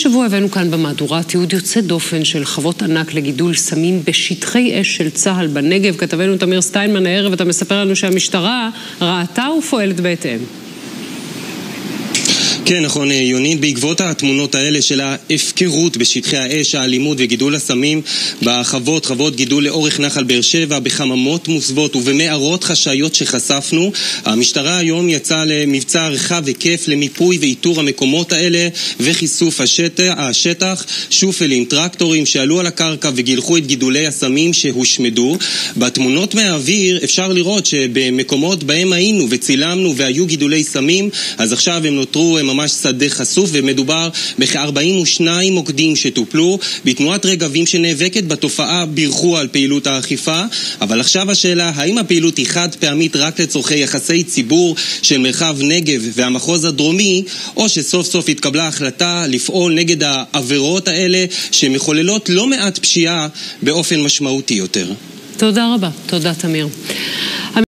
השבוע הבאנו כאן במהדורה תיעוד יוצא דופן של חוות ענק לגידול סמים בשטחי אש של צה"ל בנגב. כתבנו תמיר סטיינמן הערב, אתה מספר לנו שהמשטרה ראתה ופועלת בהתאם. כן, נכון, יונית, בעקבות התמונות האלה של ההפקרות בשטחי האש, האלימות וגידול הסמים בחוות, חוות גידול לאורך נחל באר שבע, בחממות מוסוות ובמערות חשאיות שחשפנו, המשטרה היום יצאה למבצע רחב היקף למיפוי ואיתור המקומות האלה וחיסוף השטח, השטח, שופלים, טרקטורים שעלו על הקרקע וגילחו את גידולי הסמים שהושמדו. בתמונות מהאוויר אפשר לראות שבמקומות בהם היינו וצילמנו והיו גידולי סמים, אז עכשיו הם נותרו ממש ממש שדה חשוף, ומדובר בכ-42 מוקדים שטופלו. בתנועת רגבים שנאבקת בתופעה בירכו על פעילות האכיפה, אבל עכשיו השאלה, האם הפעילות היא חד פעמית רק לצורכי יחסי ציבור של מרחב נגב והמחוז הדרומי, או שסוף סוף התקבלה החלטה לפעול נגד העבירות האלה שמחוללות לא מעט פשיעה באופן משמעותי יותר. תודה רבה. תודה, תמיר.